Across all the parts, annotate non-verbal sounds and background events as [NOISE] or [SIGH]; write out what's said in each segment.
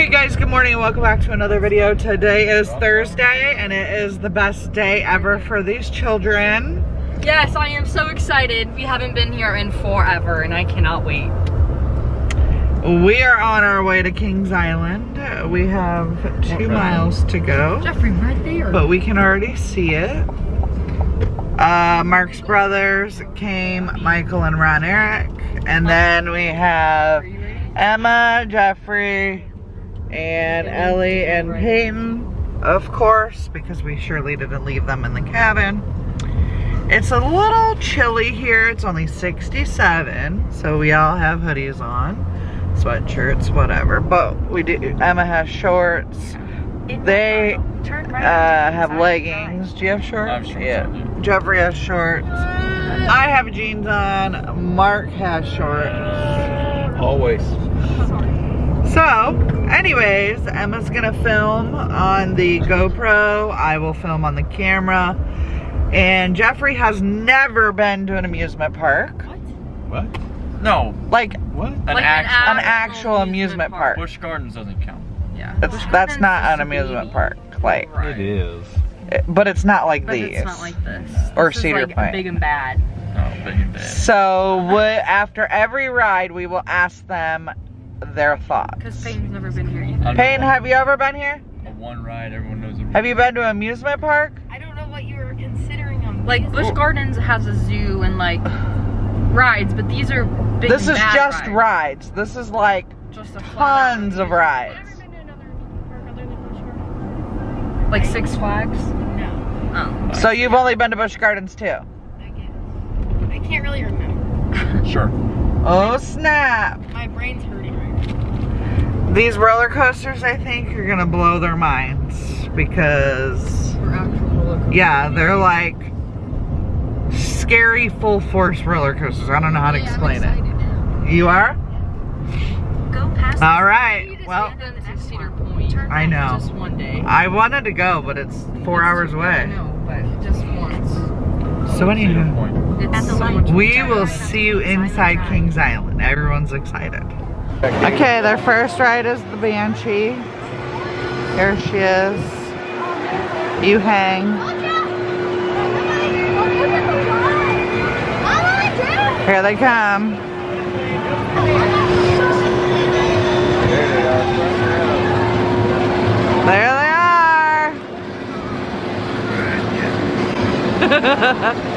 Alright guys, good morning and welcome back to another video. Today is Thursday and it is the best day ever for these children. Yes, I am so excited. We haven't been here in forever and I cannot wait. We are on our way to Kings Island. We have two miles to go, Jeffrey, right there. but we can already see it. Uh, Mark's brothers came, Michael and Ron Eric. And then we have Emma, Jeffrey, and Ellie and Peyton, of course, because we surely didn't leave them in the cabin. It's a little chilly here. It's only 67, so we all have hoodies on, sweatshirts, whatever. But we do. Emma has shorts. They uh, have leggings. Do you have shorts? I have shorts yeah. on, yeah. Jeffrey has shorts. I have jeans on. Mark has shorts. Always. So, anyways, Emma's gonna film on the GoPro. I will film on the camera. And Jeffrey has never been to an amusement park. What? No. Like, What? An Like actual an actual amusement park. Busch Gardens doesn't count. Yeah. That's, that's not an amusement park. Like, It is. it- but it's not like But these. it's not like this. Or This is Cedar like Point. Big and bad. Oh, big and bad. So, we, after every ride, we will ask them their thoughts. Because Peyton's never been here either. Payne, have you ever been here? A one ride, everyone knows. Have you been to an amusement park? I don't know what you were considering on Like Busch Gardens has a zoo and like rides, but these are big This is bad just rides. rides. This is like Just a tons of rides. Ever been to another park other than Busch Gardens? Like Six Flags. No, Oh. So you've only been to Busch Gardens too? I guess. I can't really remember. Sure. Oh snap! My brain's hurting right now. These roller coasters, I think, are gonna blow their minds because, We're actual roller coasters. yeah, they're like scary full force roller coasters. I don't know how to explain it. You are? Go. All right. Well, I've been to Cedar Point. I know. Just one day. I wanted to go, but it's four hours away. know, but just once. So anywho, Point. It's At the so we will see you inside Kings Island. Everyone's excited. Okay, their first ride is the Banshee. Here she is. You hang. Here they come. There they are. [LAUGHS]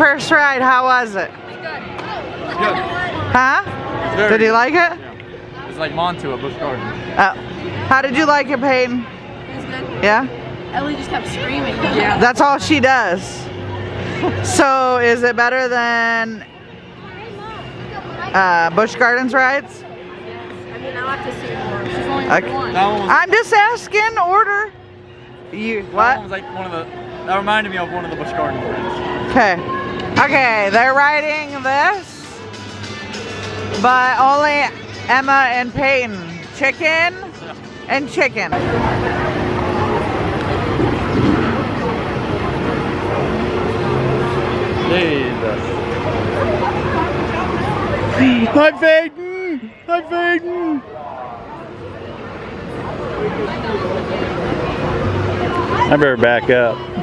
first ride, how was it? Good. Huh? Very Did you like it? It's like Montu at Busch Gardens. Oh. How did you like it, Peyton? It was good. Yeah? Ellie just kept screaming. Yeah. That's all she does. So, is it better than uh, Busch Gardens rides? I mean, I'll have to see more. She's only Okay. one. That one was, I'm just asking order. You, that one what? was like one of the. That reminded me of one of the Busch Gardens rides. Okay. Okay, they're riding this, but only Emma and Peyton. Chicken and chicken. Jesus. Hi, Peyton. fading! I'm! I better back up.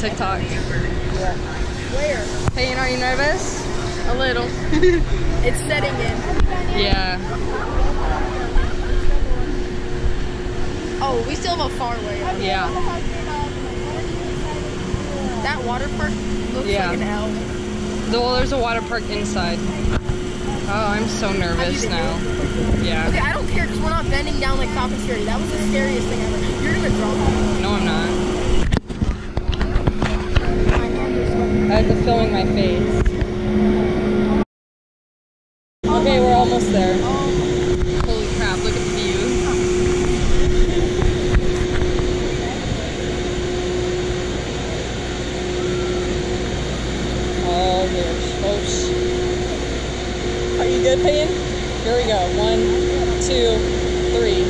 They're making a TikTok. Where? Hey, are you nervous? A little. [LAUGHS] it's setting in. Yeah. Oh, we still have a far way. out. Yeah. That water park looks Yeah. like an L. Well, there's a water park inside. Oh, I'm so nervous now. Yeah. Okay, I don't care because we're not bending down like Falcon Fury. That was the scariest thing ever. You're gonna drop. No, I'm not. My hands are sweating. I had to fill in my face. Okay, we're almost there. Holy crap, look at the view. Oh, there's close. Are you good, Payne? Here we go. One, two, three.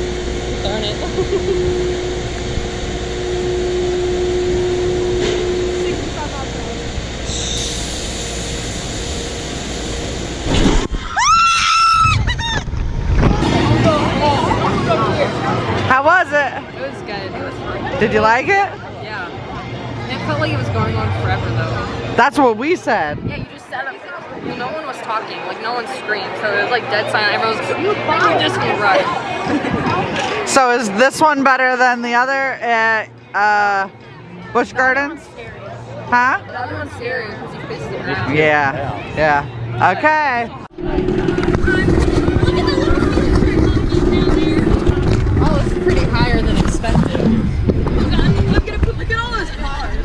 Darn it. How was it? It was good. It was fun. Did you like it? Yeah. It felt like it was going on forever though. That's what we said. Yeah, you just sat up. Well, no one was talking. Like no one screamed, so it was like dead silent. Everyone was like, "You just go right." [LAUGHS] So is this one better than the other at uh, Busch Gardens? Huh? The other one's scary because you face the ground. Yeah. Yeah. Okay. Oh, it's pretty higher than expected. Look at, look at all those cars.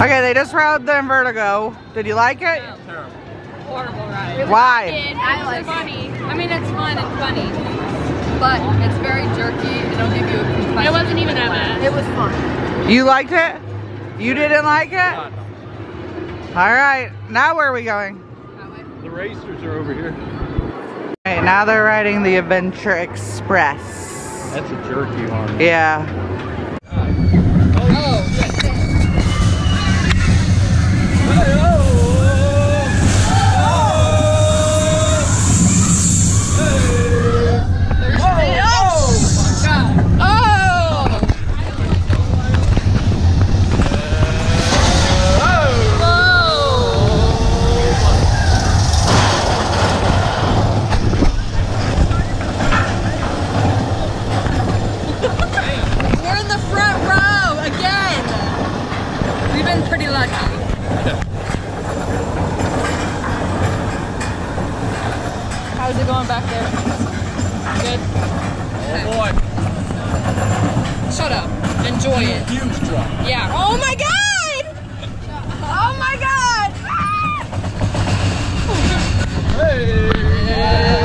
Okay, they just rode the Vertigo. Did you like it? Horrible ride. Why? I like funny. I mean, it's fun and funny, but it's very jerky. It'll give you a. It wasn't even that bad. It was fun. You liked it? You didn't like it? All right. Now where are we going? The racers are over here. Okay, now they're riding the Adventure Express. That's a jerky one. Yeah. How's it going back there? Good. Oh boy. Shut up. Enjoy it. Huge truck. Yeah. Oh my god! Oh my god! Oh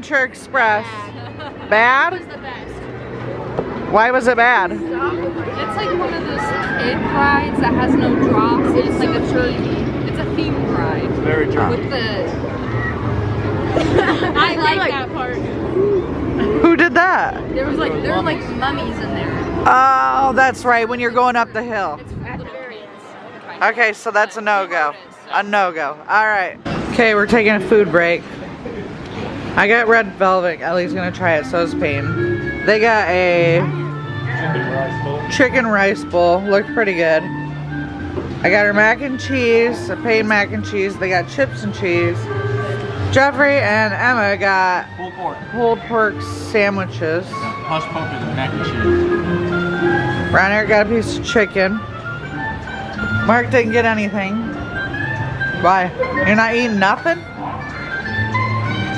Adventure Express. It Bad? was the best. Why was it bad? It's like one of those kid rides that has no drops. It's like a theme. It's a themed ride Very true. with the. [LAUGHS] I like that part. Who did that? There was like there were like mummies in there. Oh, that's right, when you're going up the hill. It's at the very end. Okay, so that's a no-go. A no-go. All right. Okay, we're taking a food break. I got red velvet. Ellie's gonna try it, so is Payne. They got a chicken rice bowl. Looked pretty good. I got her mac and cheese, a Payne mac and cheese. They got chips and cheese. Jeffrey and Emma got Pulled pork. pulled pork sandwiches. Hush and mac and cheese. Ron Eric got a piece of chicken. Mark didn't get anything. Why? You're not eating nothing?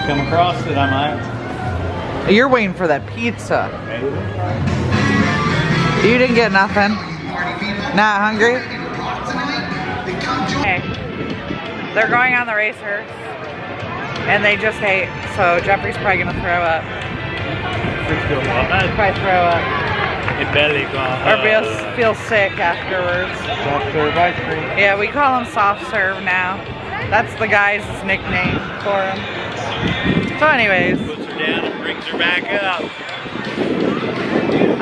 Come across it, I might. You're waiting for that pizza. You didn't get nothing. Not hungry? Okay. They're going on the racers. And they just ate, so Jeffrey's probably gonna throw up. Probably throw up. Uh, or feel, feel sick afterwards. Soft serve ice cream. Yeah, we call him soft serve now. That's the guy's nickname for him. So anyways, Puts her down and brings her back up.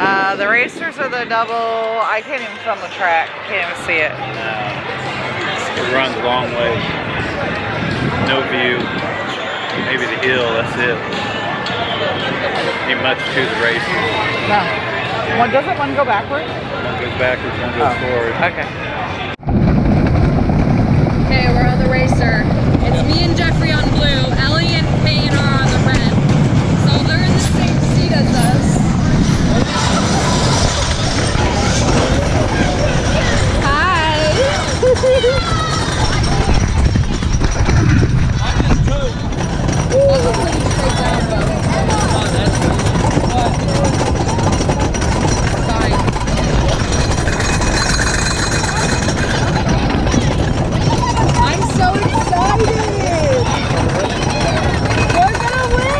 uh, the racers are the double, I can't even film the track, can't even see it. It runs a long ways. No view. Maybe the hill, that's it. Ain't much to the race. No. One, doesn't one go backwards? One goes backwards, one goes Oh. forward. Okay. Okay, we're on the racer. It's me and Jeffrey on blue. Ellie same seat as us. I'm so excited! We're gonna win!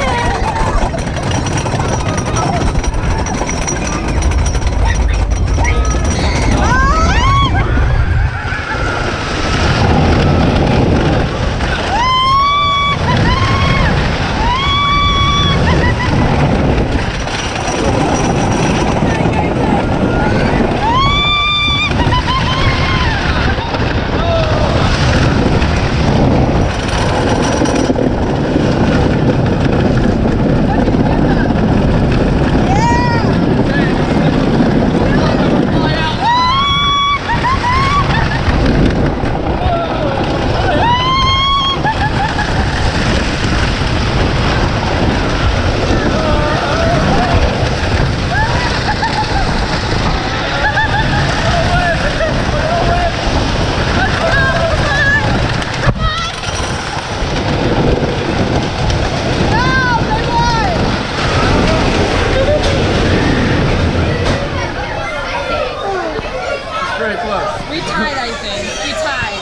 Pretty close. We tied, I think. We tied.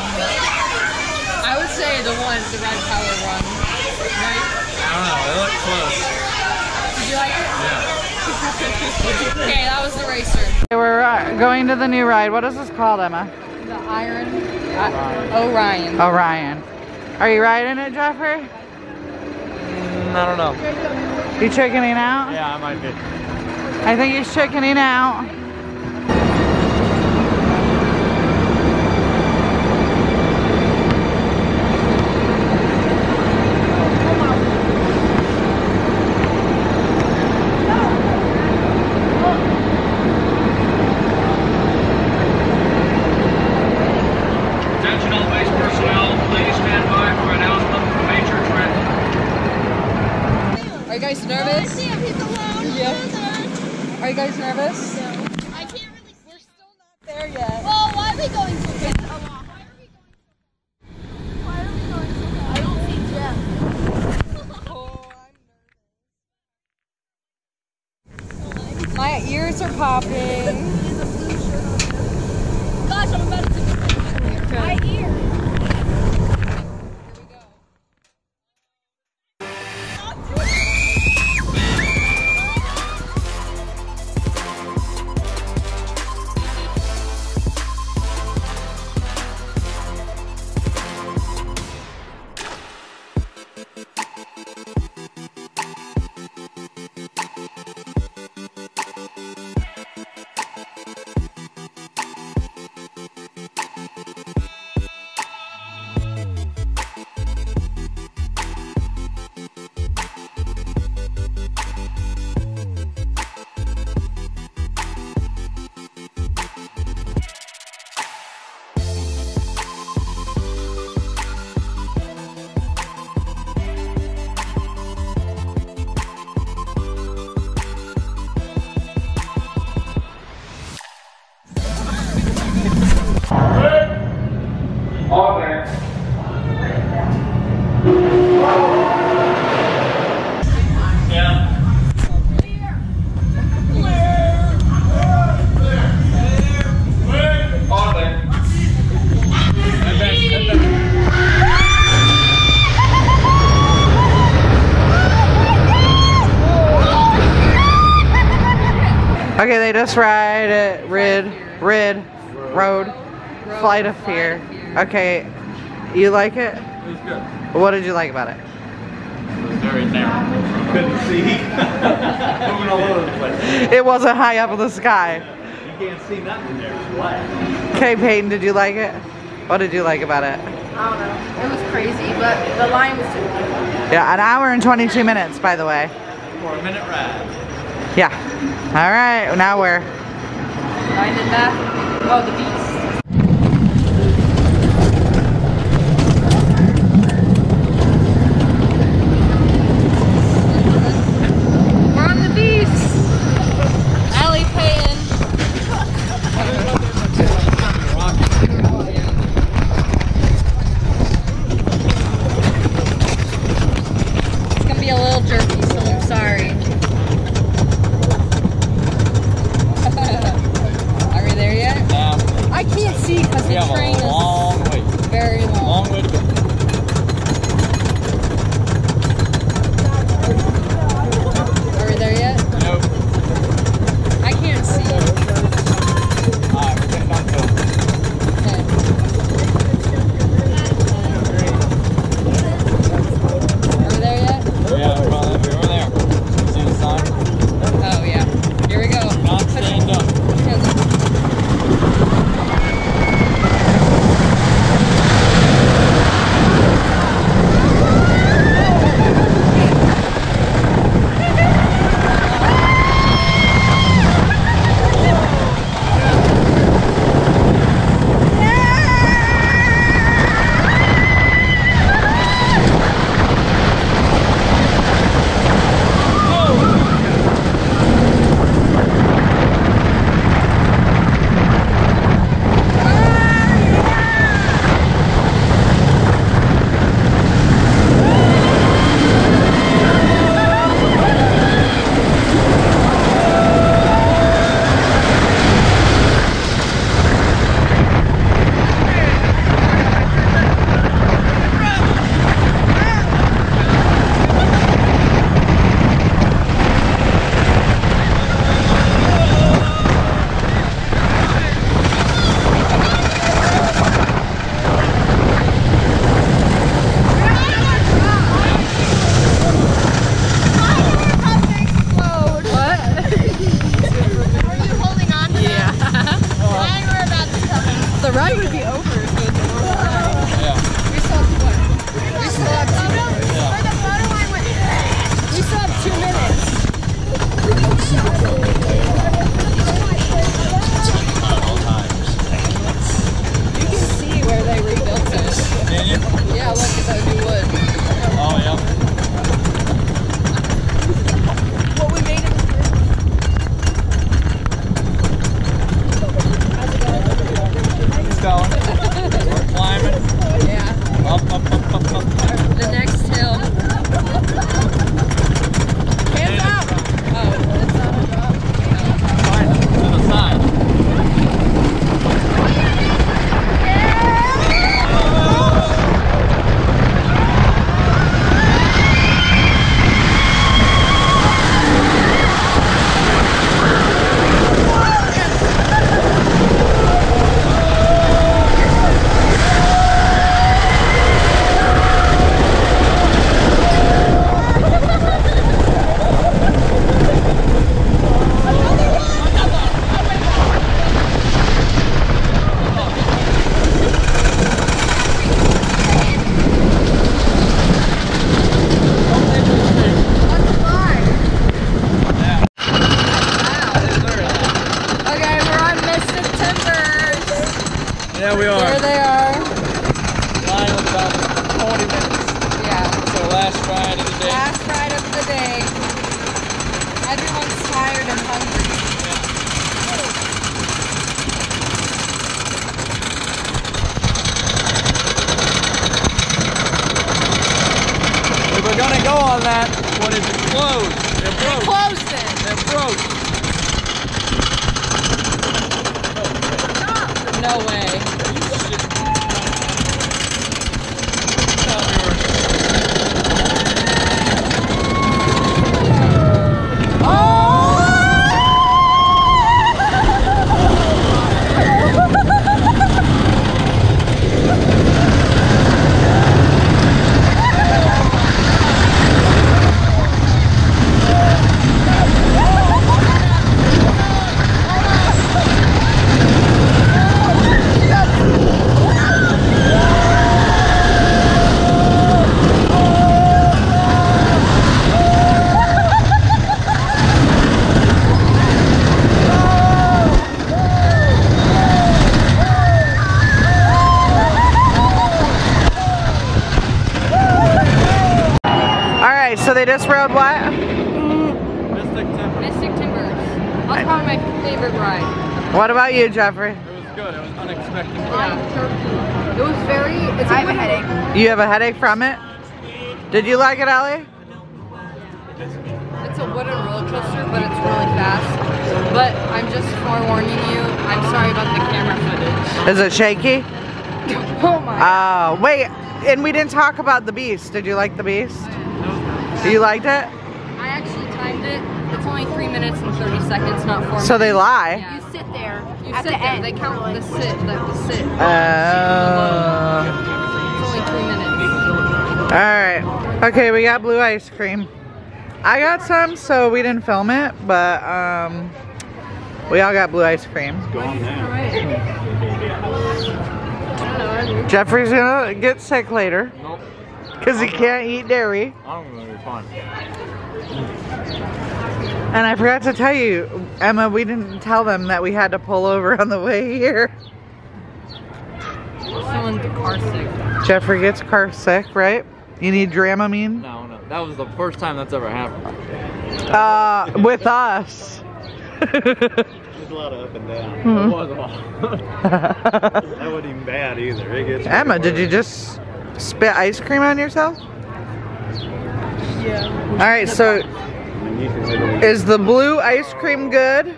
I would say the one, the red color one. Right? I don't know, they look close. Did you like it? Yeah. Okay, that was the racer. We're uh, going to the new ride. What is this called, Emma? The Iron uh, Orion. Orion. Are you riding it, Jeffrey? I don't know. You chickening out? Yeah, I might be. I think he's chickening out. Okay, just ride it, rid, rid, rode, flight of fear. Okay, you like it? It was good. What did you like about it? It was very narrow. Couldn't see. [LAUGHS] Moving all over the place. It wasn't high up in the sky. You can't see nothing there. It's flat. Okay, Peyton, did you like it? What did you like about it? I don't know. It was crazy, but the line was too long. Yeah, an hour and 22 minutes, by the way. For a minute ride. Yeah. All right, now we're. I did. Oh, the. On that, what is it? Closed. They're They closed it. They're broke. No way. They just rode what? Mystic Timber. Mystic Timbers. That's probably my favorite ride. What about you, Jeffrey? It was good. It was unexpected. Yeah. It was very. It's I have a headache. You have a headache from it? Did you like it, Ellie? It's a wooden roller coaster, but it's really fast. But I'm just forewarning you. I'm sorry about the camera footage. Is it shaky? [LAUGHS] Oh my. Oh, wait. And we didn't talk about the Beast. Did you like the Beast? You liked it? I actually timed it. It's only three minutes and 30 seconds, not four. So they lie. Yeah. You sit there You at sit the there. end. They count the sit. The, the sit. Oh. It's only three minutes. Alright. Okay, we got blue ice cream. I got some, so we didn't film it, but um, we all got blue ice cream. Gone now. Jeffrey's gonna get sick later Nope. because he can't eat dairy. I'm gonna be fine. And I forgot to tell you, Emma, we didn't tell them that we had to pull over on the way here. Someone's car sick. Jeffrey gets car sick, right? You need Dramamine? No, no. That was the first time that's ever happened. Uh, with us. There's a lot of up and down. Mhm. It was all. [LAUGHS] that wasn't even bad either. It gets Emma, did you just spit ice cream on yourself? Yeah. All right, so is the blue ice cream good?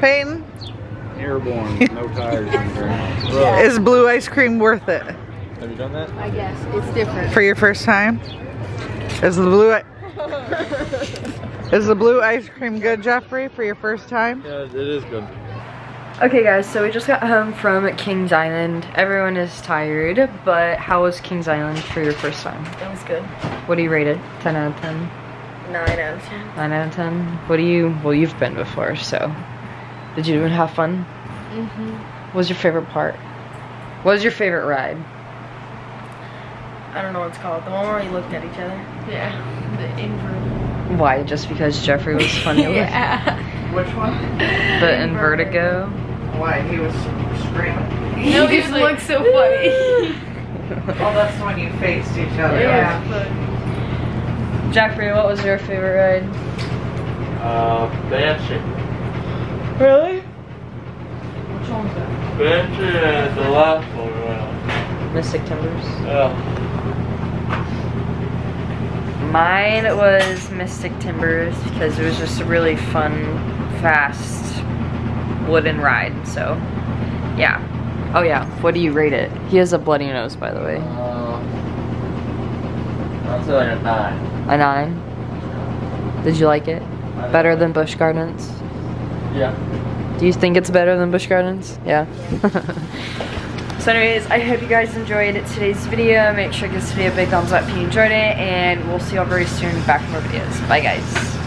Peyton, airborne? No [LAUGHS] tires in the ground. is blue ice cream worth it Have you done that? I guess it's different. for your first time? Is the blue [LAUGHS] is the blue ice cream good, Jeffrey, for your first time? Yeah, it is good. Okay guys, so we just got home from Kings Island. Everyone is tired, but how was Kings Island for your first time? It was good. What do you rate it? 10 out of 10? 9 out of 10. 9 out of 10? What do you, well you've been before, so. Did you even have fun? Mm-hmm. What was your favorite part? What was your favorite ride? I don't know what it's called. The one where we looked at each other. Yeah. The invert. Why? Just because Jeffrey was funny [LAUGHS] yeah. [LAUGHS] Which one? with the Invertigo? Why he was screaming? No, He just looks so funny. [LAUGHS] Oh, that's when you faced each other. Jeffrey, what was your favorite ride? Uh, Banshee. Really? Banshee is the last one around. Mystic Timbers. Yeah. Mine was Mystic Timbers because it was just a really fun, fast wooden ride. So, yeah. Oh yeah. What do you rate it? He has a bloody nose, by the way. Uh, I'll say like a nine. A nine. Did you like it? Better than Busch Gardens? Yeah. Do you think it's better than Busch Gardens? Yeah. [LAUGHS] so anyways, I hope you guys enjoyed today's video. Make sure to give this video a big thumbs up if you enjoyed it. And we'll see you all very soon back with more videos. Bye guys.